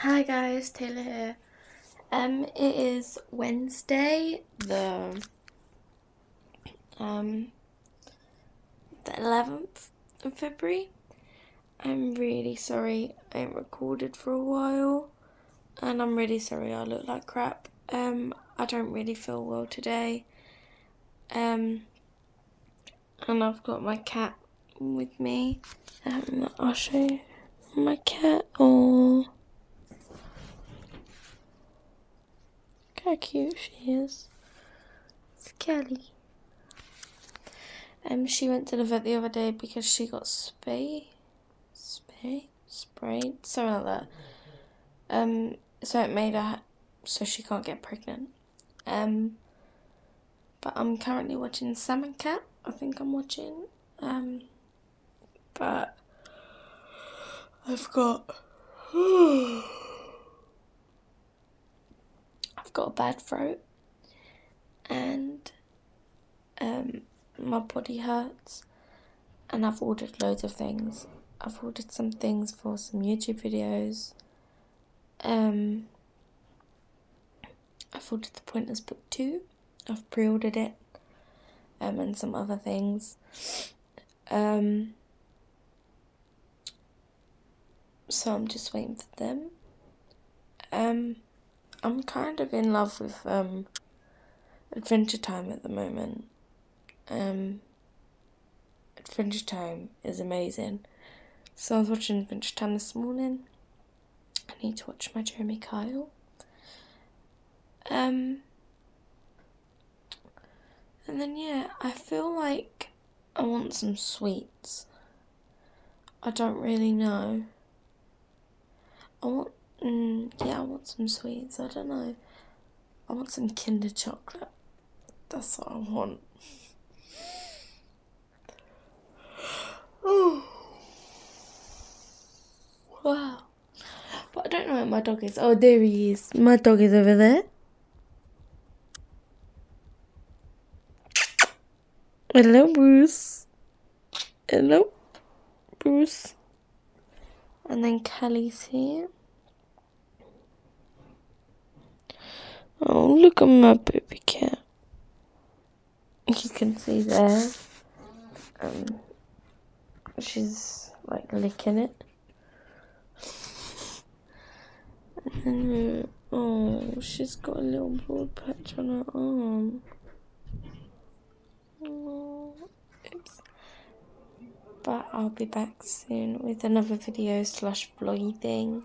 Hi guys, Taylor here. Um, it is Wednesday, the um the eleventh of February. I'm really sorry I ain't recorded for a while, and I'm really sorry I look like crap. Um, I don't really feel well today. Um, and I've got my cat with me. Um, I'll show you my cat. Oh. She is. It's Kelly. Um, she went to the vet the other day because she got spay, spay, sprayed, something like that. Um, so it made her so she can't get pregnant. Um, but I'm currently watching Simon's Cat. I think I'm watching. Um, but I've got. I've got a bad throat and um, my body hurts and I've ordered loads of things. I've ordered some things for some YouTube videos. Um, I've ordered the Pointless Book 2. I've pre-ordered it. Um, and some other things. Um, so I'm just waiting for them. Um, I'm kind of in love with um, Adventure Time at the moment. Um, Adventure Time is amazing. So I was watching Adventure Time this morning. I need to watch my Jeremy Kyle. Um, and then yeah, I feel like I want some sweets. I don't really know. I want, mm, yeah, I want some sweets. I don't know. I want some Kinder chocolate. That's what I want. oh. wow. But I don't know where my dog is. Oh, there he is. My dog is over there. Hello, Bruce. Hello, Bruce. And then Kelly's here. Oh, look at my baby cat. You can see there. Um, she's like licking it. And then, oh, she's got a little blood patch on her arm. Oh, oops. But I'll be back soon with another video slash vloggy thing.